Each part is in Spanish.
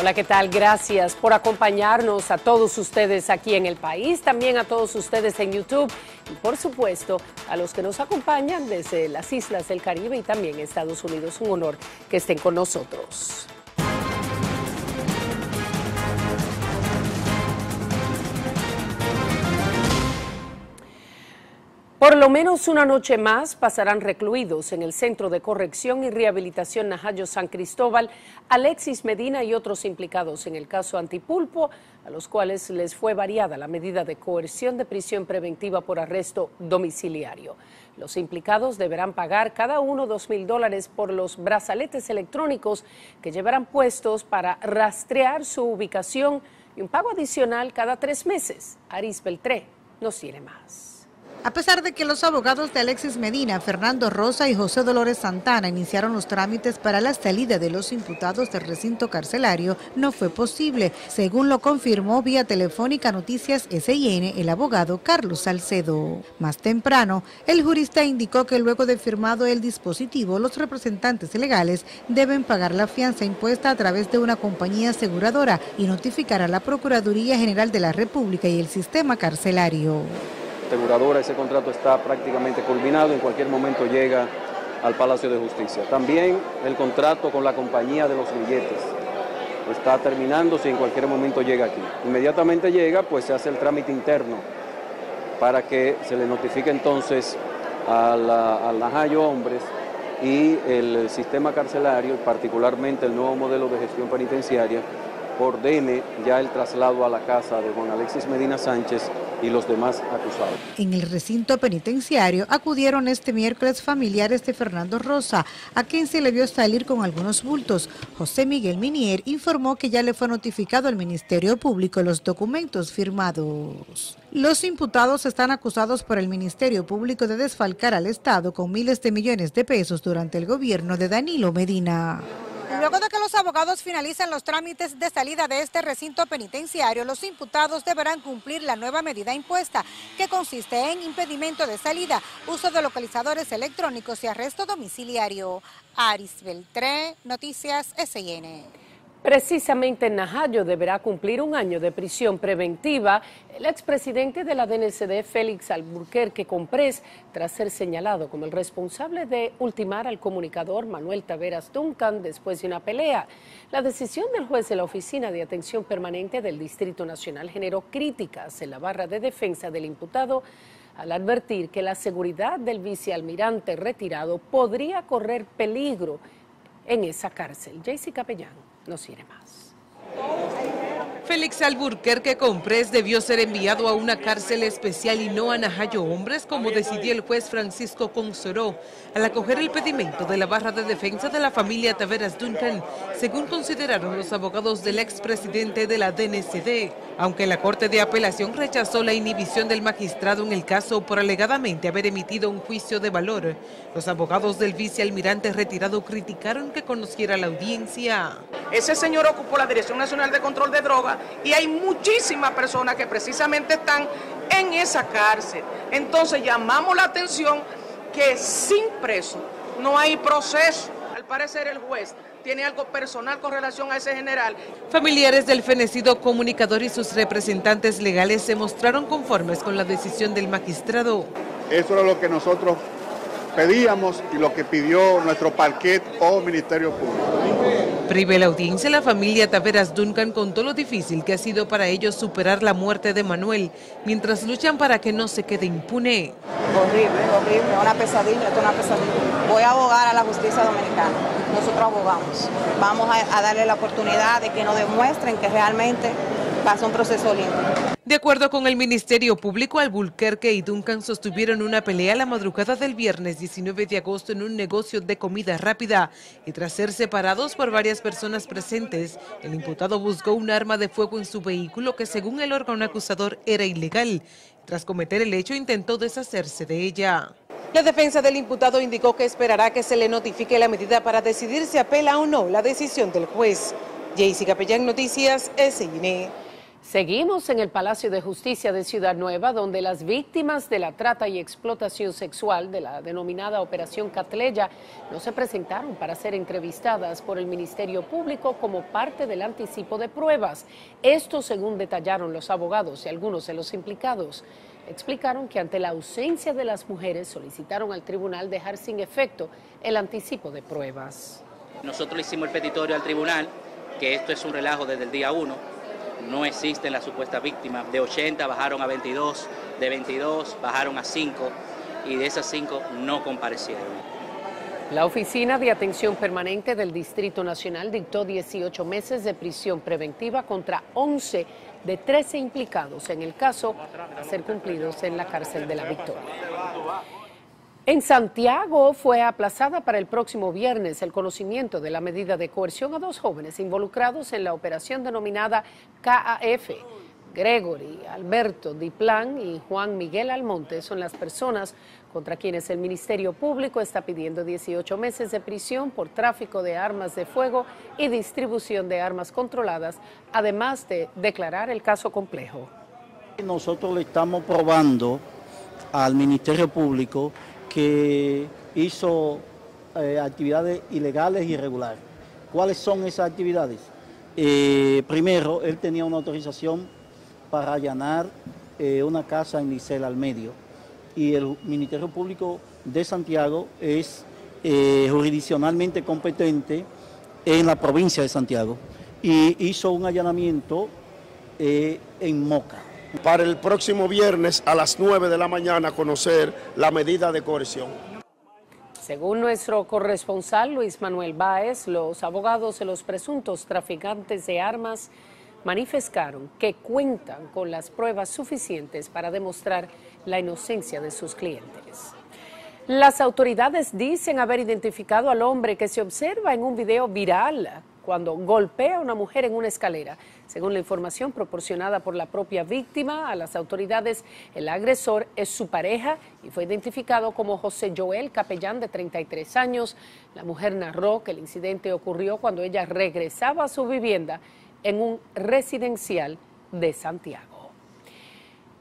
Hola, ¿qué tal? Gracias por acompañarnos a todos ustedes aquí en el país, también a todos ustedes en YouTube y por supuesto a los que nos acompañan desde las islas del Caribe y también Estados Unidos. Un honor que estén con nosotros. Por lo menos una noche más pasarán recluidos en el Centro de Corrección y Rehabilitación Najayo San Cristóbal Alexis Medina y otros implicados en el caso Antipulpo, a los cuales les fue variada la medida de coerción de prisión preventiva por arresto domiciliario. Los implicados deberán pagar cada uno dos mil dólares por los brazaletes electrónicos que llevarán puestos para rastrear su ubicación y un pago adicional cada tres meses. Aris Beltré nos tiene más. A pesar de que los abogados de Alexis Medina, Fernando Rosa y José Dolores Santana iniciaron los trámites para la salida de los imputados del recinto carcelario, no fue posible, según lo confirmó vía telefónica Noticias SIN el abogado Carlos Salcedo. Más temprano, el jurista indicó que luego de firmado el dispositivo, los representantes legales deben pagar la fianza impuesta a través de una compañía aseguradora y notificar a la Procuraduría General de la República y el sistema carcelario aseguradora, ese contrato está prácticamente culminado, en cualquier momento llega al Palacio de Justicia. También el contrato con la compañía de los billetes está terminándose y en cualquier momento llega aquí. Inmediatamente llega, pues se hace el trámite interno para que se le notifique entonces al Najayo Hombres y el sistema carcelario, particularmente el nuevo modelo de gestión penitenciaria, ordene ya el traslado a la casa de Juan Alexis Medina Sánchez y los demás acusados. En el recinto penitenciario acudieron este miércoles familiares de Fernando Rosa, a quien se le vio salir con algunos bultos. José Miguel Minier informó que ya le fue notificado al Ministerio Público los documentos firmados. Los imputados están acusados por el Ministerio Público de desfalcar al Estado con miles de millones de pesos durante el gobierno de Danilo Medina. Luego de que los abogados finalicen los trámites de salida de este recinto penitenciario, los imputados deberán cumplir la nueva medida impuesta, que consiste en impedimento de salida, uso de localizadores electrónicos y arresto domiciliario. Aris Beltré, Noticias SN. Precisamente Najayo deberá cumplir un año de prisión preventiva el expresidente de la DNCD, Félix Alburquerque Comprés, tras ser señalado como el responsable de ultimar al comunicador Manuel Taveras Duncan después de una pelea. La decisión del juez de la Oficina de Atención Permanente del Distrito Nacional generó críticas en la barra de defensa del imputado al advertir que la seguridad del vicealmirante retirado podría correr peligro en esa cárcel. Jaycee Capellán nos iré más. Félix Alburquerque Comprés debió ser enviado a una cárcel especial y no a Najayo Hombres, como decidió el juez Francisco Consoró, al acoger el pedimento de la barra de defensa de la familia Taveras Duncan, según consideraron los abogados del expresidente de la DNCD. Aunque la Corte de Apelación rechazó la inhibición del magistrado en el caso por alegadamente haber emitido un juicio de valor, los abogados del vicealmirante retirado criticaron que conociera la audiencia. Ese señor ocupó la Dirección Nacional de Control de Drogas y hay muchísimas personas que precisamente están en esa cárcel. Entonces llamamos la atención que sin preso no hay proceso. Al parecer el juez tiene algo personal con relación a ese general. Familiares del fenecido comunicador y sus representantes legales se mostraron conformes con la decisión del magistrado. Eso era lo que nosotros pedíamos y lo que pidió nuestro parquet o Ministerio Público. Prive la audiencia, la familia Taveras Duncan contó lo difícil que ha sido para ellos superar la muerte de Manuel, mientras luchan para que no se quede impune. Horrible, horrible, una pesadilla, esto es una pesadilla. Voy a abogar a la justicia dominicana, nosotros abogamos. Vamos a, darle la oportunidad de que nos demuestren que realmente pasa un proceso limpio. De acuerdo con el Ministerio Público, Albuquerque y Duncan sostuvieron una pelea la madrugada del viernes 19 de agosto en un negocio de comida rápida y tras ser separados por varias personas presentes, el imputado buscó un arma de fuego en su vehículo que según el órgano acusador era ilegal. Tras cometer el hecho intentó deshacerse de ella. La defensa del imputado indicó que esperará que se le notifique la medida para decidir si apela o no la decisión del juez. Jaycee Capellán Noticias, SIN. Seguimos en el Palacio de Justicia de Ciudad Nueva, donde las víctimas de la trata y explotación sexual de la denominada Operación Catleya no se presentaron para ser entrevistadas por el Ministerio Público como parte del anticipo de pruebas. Esto según detallaron los abogados y algunos de los implicados. Explicaron que ante la ausencia de las mujeres solicitaron al tribunal dejar sin efecto el anticipo de pruebas. Nosotros hicimos el petitorio al tribunal, que esto es un relajo desde el día 1 no existen las supuestas víctimas. De 80 bajaron a 22, de 22 bajaron a 5 y de esas 5 no comparecieron. La Oficina de Atención Permanente del Distrito Nacional dictó 18 meses de prisión preventiva contra 11 de 13 implicados en el caso a ser cumplidos en la cárcel de la Victoria. En Santiago fue aplazada para el próximo viernes el conocimiento de la medida de coerción a dos jóvenes involucrados en la operación denominada KAF. Gregory, Alberto Diplan y Juan Miguel Almonte son las personas contra quienes el Ministerio Público está pidiendo 18 meses de prisión por tráfico de armas de fuego y distribución de armas controladas, además de declarar el caso complejo. Nosotros le estamos probando al Ministerio Público que hizo eh, actividades ilegales y irregulares. ¿Cuáles son esas actividades? Eh, primero, él tenía una autorización para allanar eh, una casa en Licel al medio y el Ministerio Público de Santiago es jurisdiccionalmente competente en la provincia de Santiago y hizo un allanamiento en Moca para el próximo viernes a las 9 de la mañana conocer la medida de coerción. Según nuestro corresponsal Luis Manuel Báez, los abogados de los presuntos traficantes de armas manifestaron que cuentan con las pruebas suficientes para demostrar la inocencia de sus clientes. Las autoridades dicen haber identificado al hombre que se observa en un video viral cuando golpea a una mujer en una escalera. Según la información proporcionada por la propia víctima a las autoridades, el agresor es su pareja y fue identificado como José Joel Capellán de 33 años. La mujer narró que el incidente ocurrió cuando ella regresaba a su vivienda en un residencial de Santiago.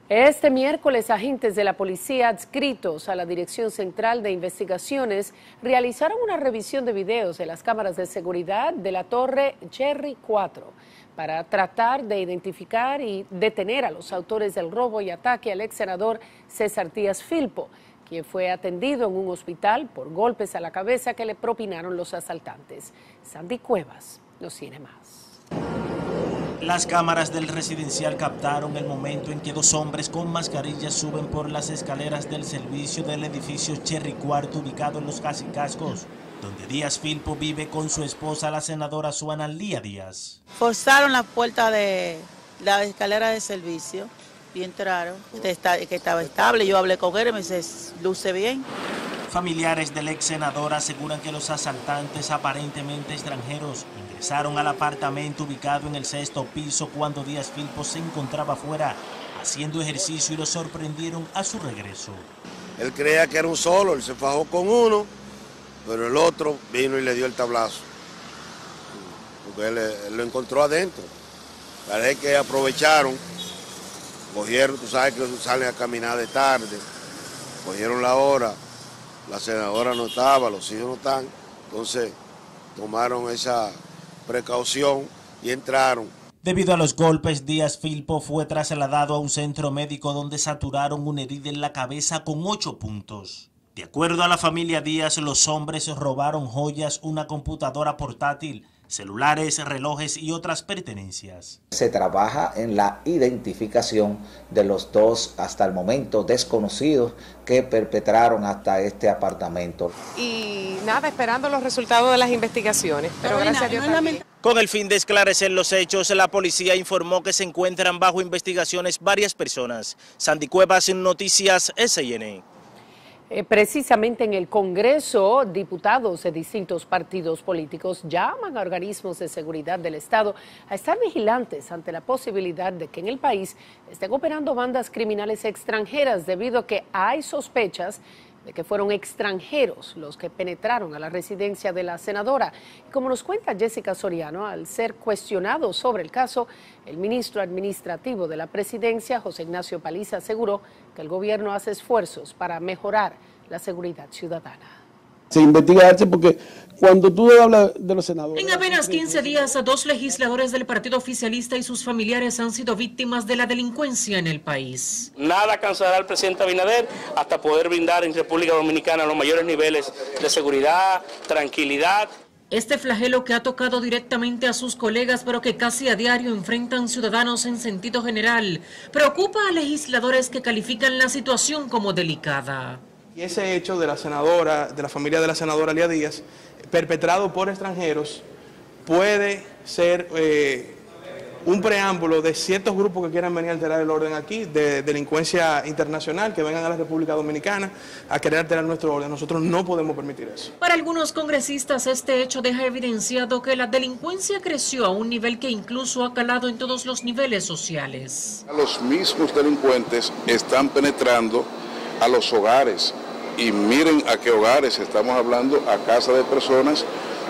Este miércoles, agentes de la policía adscritos a la Dirección Central de Investigaciones realizaron una revisión de videos de las cámaras de seguridad de la Torre Cherry 4 para tratar de identificar y detener a los autores del robo y ataque al ex senador César Díaz Filpo, quien fue atendido en un hospital por golpes a la cabeza que le propinaron los asaltantes. Sandy Cuevas nos tiene más. Las cámaras del residencial captaron el momento en que dos hombres con mascarillas suben por las escaleras del servicio del edificio Cherry Cuarto ubicado en los Casicascos, donde Díaz Filpo vive con su esposa, la senadora Suana Lía Díaz. Forzaron la puerta de la escalera de servicio y entraron, que estaba estable. Yo hablé con él y me dice, luce bien. Familiares del ex senador aseguran que los asaltantes aparentemente extranjeros ingresaron al apartamento ubicado en el sexto piso cuando Díaz Filpo se encontraba afuera haciendo ejercicio y lo sorprendieron a su regreso. Él creía que era un solo, él se fajó con uno, pero el otro vino y le dio el tablazo. Porque él, él lo encontró adentro. Parece que aprovecharon, cogieron, tú sabes que salen a caminar de tarde, cogieron la hora la senadora no estaba, los hijos no están, entonces tomaron esa precaución y entraron. Debido a los golpes, Díaz Filpo fue trasladado a un centro médico donde saturaron una herida en la cabeza con ocho puntos. De acuerdo a la familia Díaz, los hombres robaron joyas, una computadora portátil, celulares, relojes y otras pertenencias. Se trabaja en la identificación de los dos hasta el momento desconocidos que perpetraron hasta este apartamento. Y nada, esperando los resultados de las investigaciones, pero gracias a Dios Con el fin de esclarecer los hechos, la policía informó que se encuentran bajo investigaciones varias personas. Sandy Cuevas, Noticias SN. Eh, precisamente en el Congreso, diputados de distintos partidos políticos llaman a organismos de seguridad del Estado a estar vigilantes ante la posibilidad de que en el país estén operando bandas criminales extranjeras debido a que hay sospechas de que fueron extranjeros los que penetraron a la residencia de la senadora. Y como nos cuenta Jessica Soriano, al ser cuestionado sobre el caso, el ministro administrativo de la presidencia, José Ignacio Paliza, aseguró que el gobierno hace esfuerzos para mejorar la seguridad ciudadana se investigarse porque cuando tú hablas de los senadores... En apenas 15 días, dos legisladores del partido oficialista y sus familiares han sido víctimas de la delincuencia en el país. Nada cansará al presidente Abinader hasta poder brindar en República Dominicana los mayores niveles de seguridad, tranquilidad. Este flagelo que ha tocado directamente a sus colegas, pero que casi a diario enfrentan ciudadanos en sentido general, preocupa a legisladores que califican la situación como delicada. Y ese hecho de la senadora, de la familia de la senadora Lía Díaz, perpetrado por extranjeros, puede ser eh, un preámbulo de ciertos grupos que quieran venir a alterar el orden aquí, de delincuencia internacional, que vengan a la República Dominicana a querer alterar nuestro orden. Nosotros no podemos permitir eso. Para algunos congresistas, este hecho deja evidenciado que la delincuencia creció a un nivel que incluso ha calado en todos los niveles sociales. Los mismos delincuentes están penetrando a los hogares, y miren a qué hogares estamos hablando, a casa de personas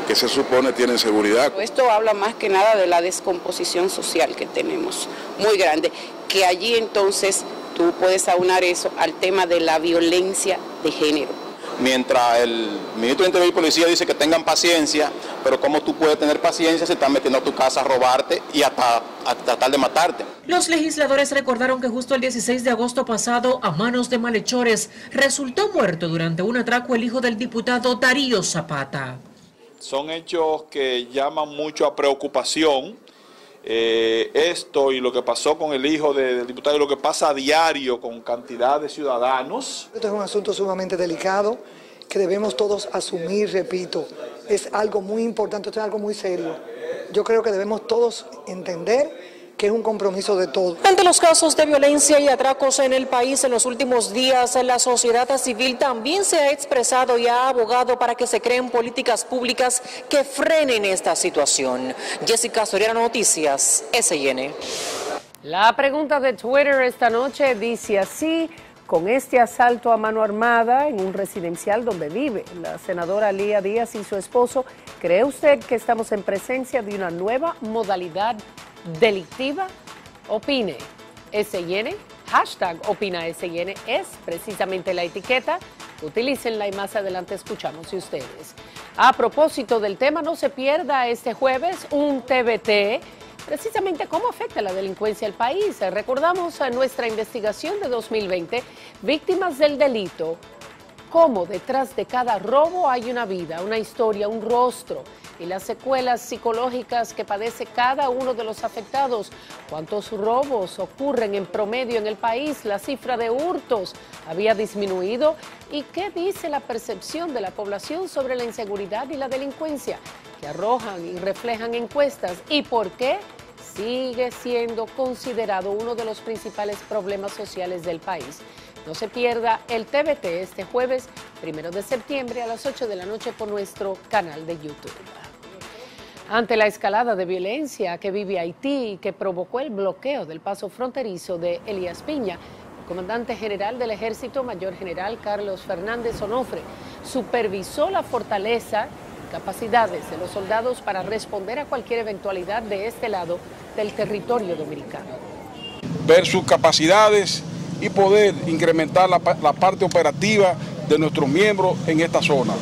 que se supone tienen seguridad. Esto habla más que nada de la descomposición social que tenemos, muy grande, que allí entonces tú puedes aunar eso al tema de la violencia de género mientras el ministro de Interior y Policía dice que tengan paciencia, pero ¿cómo tú puedes tener paciencia si están metiendo a tu casa a robarte y hasta a tratar de matarte? Los legisladores recordaron que justo el 16 de agosto pasado, a manos de malhechores, resultó muerto durante un atraco el hijo del diputado Darío Zapata. Son hechos que llaman mucho a preocupación eh, esto y lo que pasó con el hijo del diputado y lo que pasa a diario con cantidad de ciudadanos. Esto es un asunto sumamente delicado que debemos todos asumir, repito, es algo muy importante, esto es algo muy serio. Yo creo que debemos todos entender que es un compromiso de todos. Ante los casos de violencia y atracos en el país en los últimos días, la sociedad civil también se ha expresado y ha abogado para que se creen políticas públicas que frenen esta situación. Jessica Soriano Noticias, SN. La pregunta de Twitter esta noche dice así con este asalto a mano armada en un residencial donde vive la senadora Lía Díaz y su esposo, ¿cree usted que estamos en presencia de una nueva modalidad delictiva, opine SN, hashtag opina SN es precisamente la etiqueta. Utilícenla y más adelante escuchamos de ustedes. A propósito del tema, no se pierda este jueves un TBT precisamente cómo afecta la delincuencia al país. Recordamos a nuestra investigación de 2020, víctimas del delito, cómo detrás de cada robo hay una vida, una historia, un rostro y las secuelas psicológicas que padece cada uno de los afectados. ¿Cuántos robos ocurren en promedio en el país? La cifra de hurtos había disminuido. ¿Y qué dice la percepción de la población sobre la inseguridad y la delincuencia que arrojan y reflejan encuestas? ¿Y por qué? sigue siendo considerado uno de los principales problemas sociales del país. No se pierda el TBT este jueves, primero de septiembre a las 8 de la noche por nuestro canal de YouTube. Ante la escalada de violencia que vive Haití y que provocó el bloqueo del paso fronterizo de Elías Piña, el comandante general del ejército, mayor general Carlos Fernández Onofre, supervisó la fortaleza y capacidades de los soldados para responder a cualquier eventualidad de este lado del territorio dominicano. Ver sus capacidades y poder incrementar la, la parte operativa de nuestros miembros en esta zona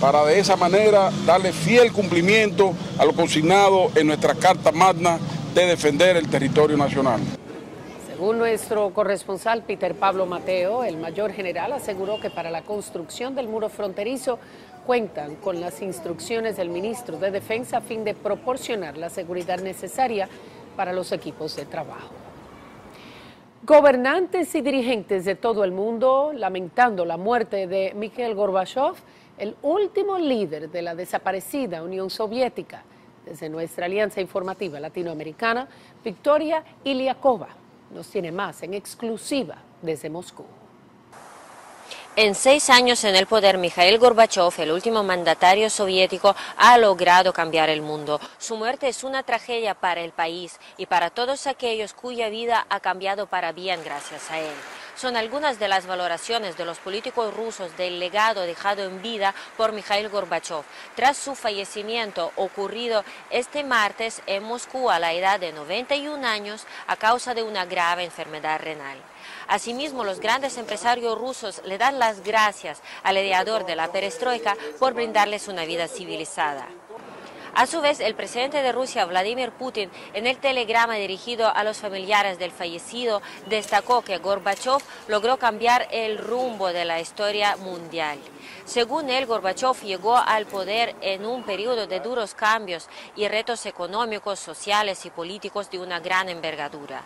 para de esa manera darle fiel cumplimiento a lo consignado en nuestra Carta Magna de defender el territorio nacional. Según nuestro corresponsal Peter Pablo Mateo, el mayor general aseguró que para la construcción del muro fronterizo cuentan con las instrucciones del ministro de Defensa a fin de proporcionar la seguridad necesaria para los equipos de trabajo. Gobernantes y dirigentes de todo el mundo lamentando la muerte de Mikhail Gorbachev el último líder de la desaparecida Unión Soviética. Desde nuestra alianza informativa latinoamericana, Victoria Iliakova nos tiene más en exclusiva desde Moscú. En seis años en el poder, Mikhail Gorbachev, el último mandatario soviético, ha logrado cambiar el mundo. Su muerte es una tragedia para el país y para todos aquellos cuya vida ha cambiado para bien gracias a él. Son algunas de las valoraciones de los políticos rusos del legado dejado en vida por Mikhail Gorbachev tras su fallecimiento ocurrido este martes en Moscú a la edad de 91 años a causa de una grave enfermedad renal. Asimismo, los grandes empresarios rusos le dan las gracias al ideador de la perestroika por brindarles una vida civilizada. A su vez, el presidente de Rusia, Vladimir Putin, en el telegrama dirigido a los familiares del fallecido, destacó que Gorbachev logró cambiar el rumbo de la historia mundial. Según él, Gorbachev llegó al poder en un periodo de duros cambios y retos económicos, sociales y políticos de una gran envergadura.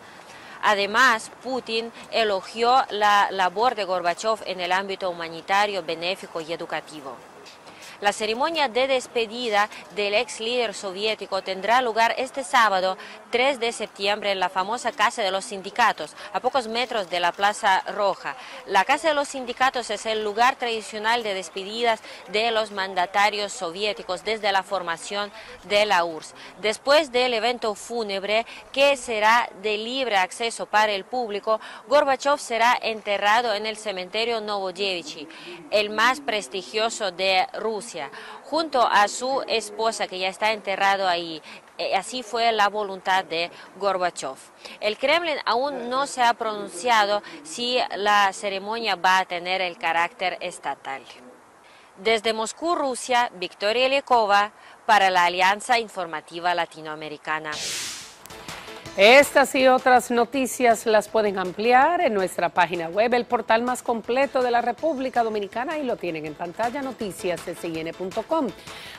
Además, Putin elogió la labor de Gorbachev en el ámbito humanitario, benéfico y educativo. La ceremonia de despedida del ex líder soviético tendrá lugar este sábado 3 de septiembre en la famosa Casa de los Sindicatos, a pocos metros de la Plaza Roja. La Casa de los Sindicatos es el lugar tradicional de despedidas de los mandatarios soviéticos desde la formación de la URSS. Después del evento fúnebre, que será de libre acceso para el público, Gorbachev será enterrado en el cementerio Novodevichy, el más prestigioso de Rusia junto a su esposa que ya está enterrado ahí. Eh, así fue la voluntad de Gorbachev. El Kremlin aún no se ha pronunciado si la ceremonia va a tener el carácter estatal. Desde Moscú, Rusia, Victoria Lekova para la Alianza Informativa Latinoamericana. Estas y otras noticias las pueden ampliar en nuestra página web, el portal más completo de la República Dominicana y lo tienen en pantalla noticiassin.com.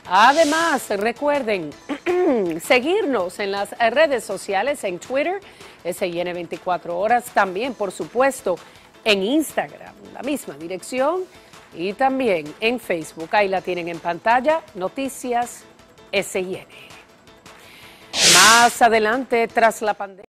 Además, recuerden seguirnos en las redes sociales, en Twitter, SIN 24 horas, también por supuesto en Instagram, la misma dirección, y también en Facebook. Ahí la tienen en pantalla, Noticias SIN. Más adelante, tras la pandemia.